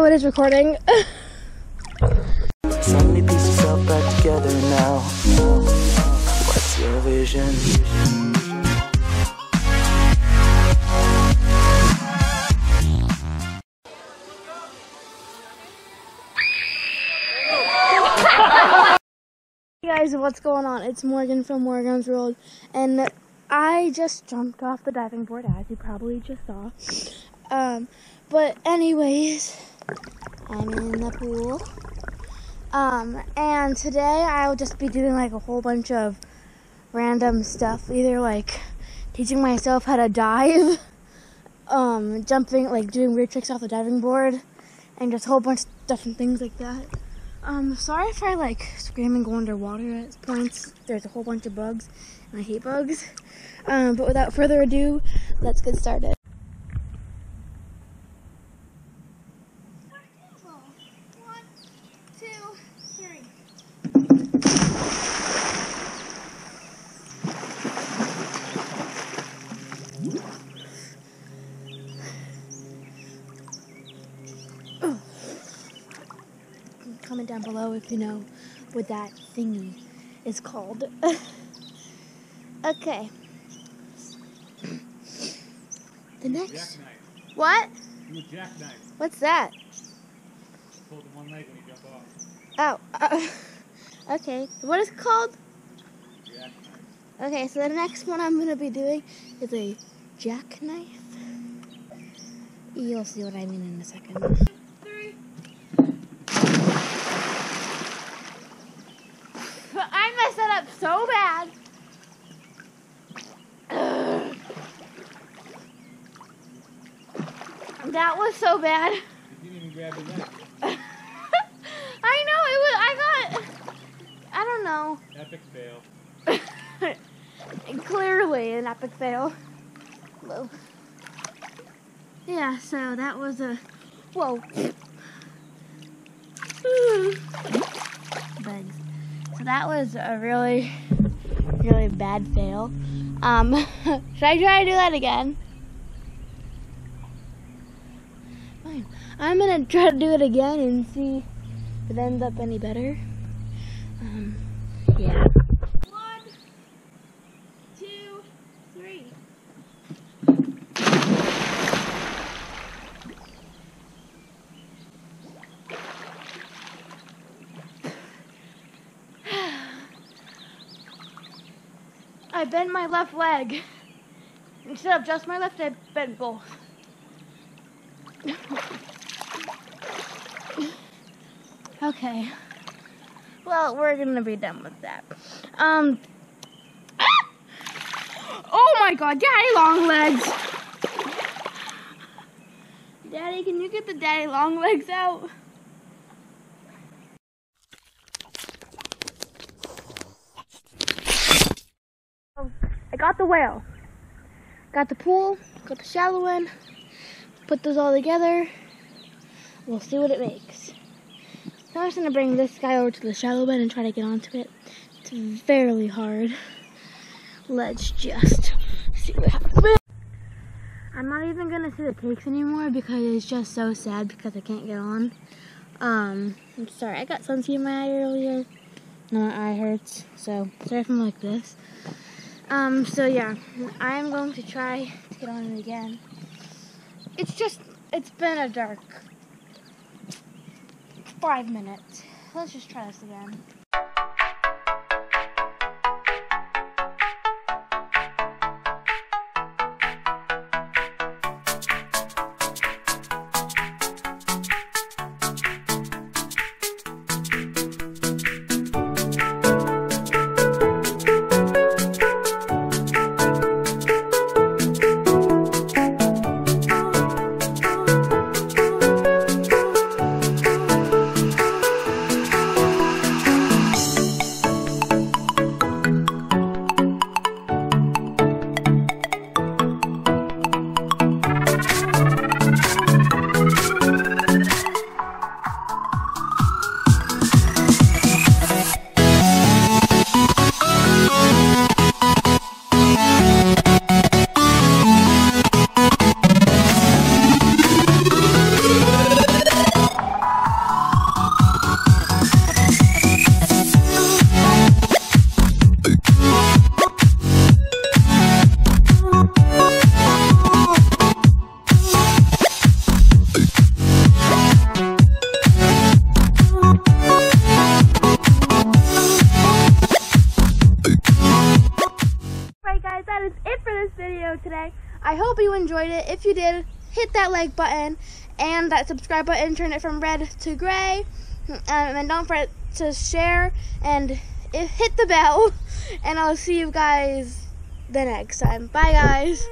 it is recording. Suddenly piece yourself back together now. What's your vision? Hey guys, what's going on? It's Morgan from Morgan's World, and I just jumped off the diving board, as you probably just saw. Um, but anyways, I'm in the pool. Um, and today I'll just be doing like a whole bunch of random stuff, either like teaching myself how to dive, um, jumping, like doing weird tricks off the diving board, and just a whole bunch of different things like that. Um, sorry if I like scream and go underwater at points. There's a whole bunch of bugs, and I hate bugs. Um, but without further ado, let's get started. Comment down below if you know what that thingy is called. okay. The next. Jackknife. What? Jackknife. What's that? Hold one leg when you off. Oh. Uh, okay. What is it called? Okay, so the next one I'm gonna be doing is a jackknife. You'll see what I mean in a second. I messed that up so bad. Ugh. That was so bad. You didn't even grab the knife. I know it was. I got. I don't know. Epic fail. Clearly an epic fail. Whoa. Yeah, so that was a. Whoa. Bugs. That was a really, really bad fail. Um, should I try to do that again? Fine. I'm gonna try to do it again and see if it ends up any better. Um, yeah. I bent my left leg. Instead of just my left, I bend both. okay. Well, we're gonna be done with that. Um. Oh my God, Daddy long legs. Daddy, can you get the Daddy long legs out? Got the whale. Got the pool, got the shallow end. Put those all together. We'll see what it makes. So I'm just gonna bring this guy over to the shallow end and try to get onto it. It's fairly hard. Let's just see what happens. I'm not even gonna see the takes anymore because it's just so sad because I can't get on. Um, I'm sorry, I got sunseed in my eye earlier. No, my eye hurts, so sorry if I'm like this. Um, so yeah, I am going to try to get on it again. It's just, it's been a dark five minutes. Let's just try this again. Hope you enjoyed it. If you did, hit that like button and that subscribe button, turn it from red to gray. Um, and don't forget to share and hit the bell. And I'll see you guys the next time. Bye, guys.